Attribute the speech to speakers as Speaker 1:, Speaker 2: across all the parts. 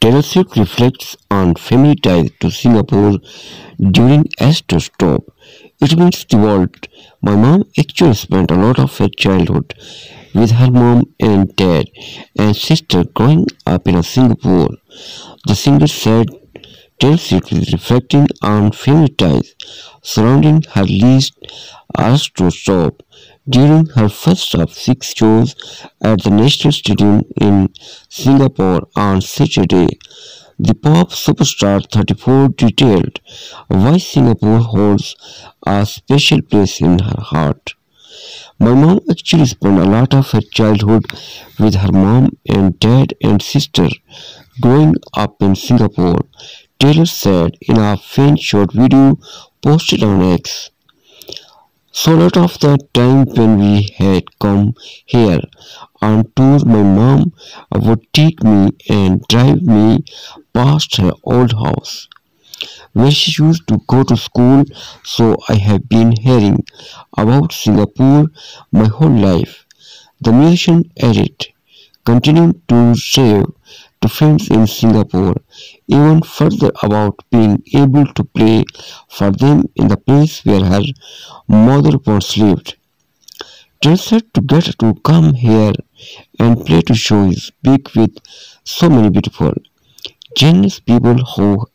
Speaker 1: Taylor reflects on family ties to Singapore during Eras Tour stop. It means the world. My mom actually spent a lot of her childhood with her mom and dad and sister growing up in Singapore. The singer said Taylor is reflecting on family ties surrounding her least Eras Tour stop during her first of six shows at the National Stadium in Singapore on Saturday. The pop superstar 34 detailed why Singapore holds a special place in her heart. My mom actually spent a lot of her childhood with her mom and dad and sister growing up in Singapore, Taylor said in a fan short video posted on X. So a lot of the time when we had come here on tour my mom would take me and drive me past her old house where she used to go to school so I have been hearing about Singapore my whole life. The musician added, continued to save to friends in Singapore, even further about being able to play for them in the place where her mother once lived. Just to get to come here and play to show is big with so many beautiful, generous people who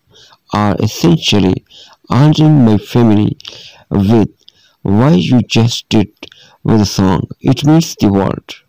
Speaker 1: are essentially honoring my family with why you just did with the song. It means the world.